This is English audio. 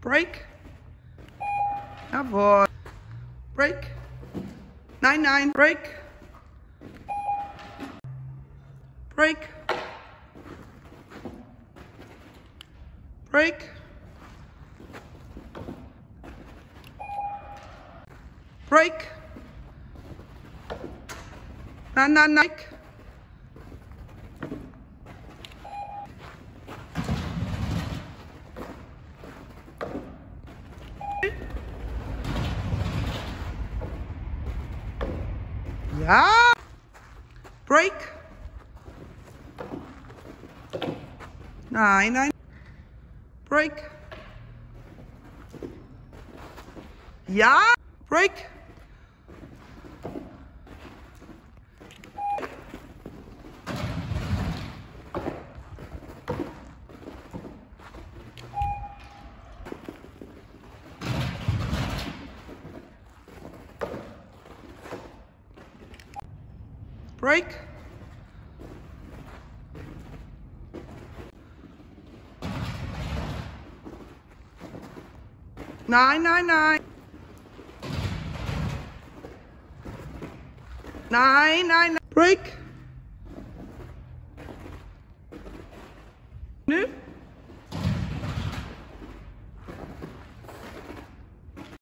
Break. Jawohl. Break. Nein, nein. Break. Break. Break. Break. Nein, nein, nein. Ja. Break. Nein, nein. Break. Ja. Break. Break. Nein, nein, nein. Nein, nein, nein. Break.